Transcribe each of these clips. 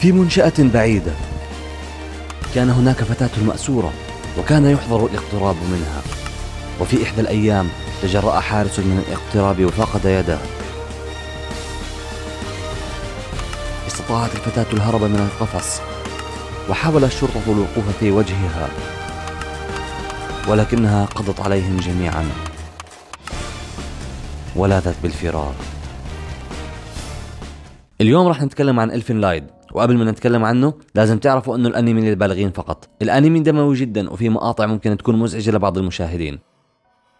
في منشأة بعيدة كان هناك فتاة مأسورة وكان يحظر الاقتراب منها. وفي إحدى الأيام تجرأ حارس من الاقتراب وفقد يده. استطاعت الفتاة الهرب من القفص وحاول الشرطة الوقوف في وجهها ولكنها قضت عليهم جميعا ولاذت بالفرار. اليوم راح نتكلم عن Elfen Lied وقبل ما نتكلم عنه لازم تعرفوا إنه الأنمي للبالغين فقط. الأنمي دموي جدا وفي مقاطع ممكن تكون مزعجة لبعض المشاهدين.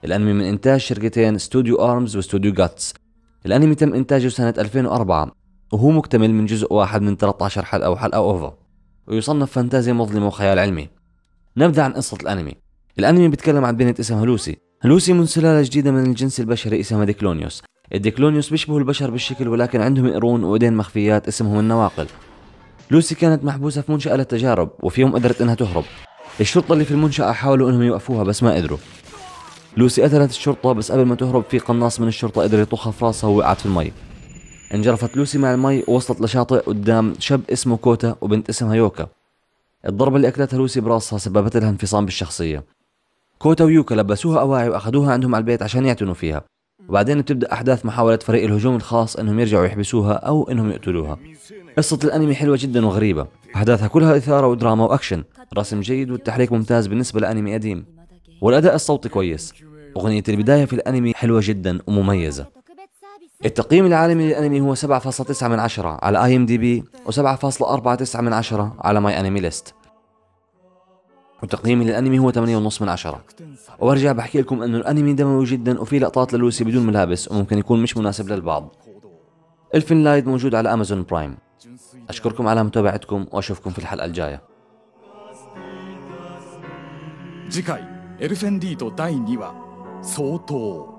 الأنمي من إنتاج شركتين استوديو Arms واستوديو Guts الأنمي تم إنتاجه سنة 2004 وهو مكتمل من جزء واحد من 13 حلقة وحلقة OVA ويصنف فانتازيا مظلمة وخيال علمي. نبدأ عن قصة الأنمي. الأنمي بيتكلم عن بنت اسمها لوسي. لوسي من سلالة جديدة من الجنس البشري اسمها ديكلونيوس. الديكلونيوس بيشبهوا البشر بالشكل ولكن عندهم قرون وايدين مخفيات اسمهم النواقل. لوسي كانت محبوسة في منشأة للتجارب وفي يوم قدرت إنها تهرب. الشرطة اللي في المنشأة حاولوا إنهم يوقفوها بس ما قدروا. لوسي قتلت الشرطة بس قبل ما تهرب في قناص من الشرطة قدر يطخها في راسها ووقعت في المي. انجرفت لوسي مع المي ووصلت لشاطئ قدام شاب اسمه كوتا وبنت اسمها يوكا. الضربة اللي أكلتها لوسي براسها سببت لها انفصام بالشخصية. كوتا ويوكا لبسوها أواعي وأخذوها عندهم على البيت عشان يعتنوا فيها. وبعدين بتبدأ أحداث محاولة فريق الهجوم الخاص أنهم يرجعوا يحبسوها أو أنهم يقتلوها. قصة الأنمي حلوة جدا وغريبة. أحداثها كلها إثارة ودراما وأكشن. رسم جيد والتحريك ممتاز بالنسبة لأنمي قديم. والأداء الصوتي كويس. أغنية البداية في الأنمي حلوة جدا ومميزة. التقييم العالمي للأنمي هو 7.9 من 10 على IMDb و7.49 من 10 على MyAnimeList وتقييمي للانمي هو 8.5 من 10 وارجع بحكي لكم انه الانمي دموي جدا وفي لقطات للوسي بدون ملابس وممكن يكون مش مناسب للبعض الفين لايد موجود على امازون برايم اشكركم على متابعتكم واشوفكم في الحلقه الجايه 次回エルフェンディート第2話相当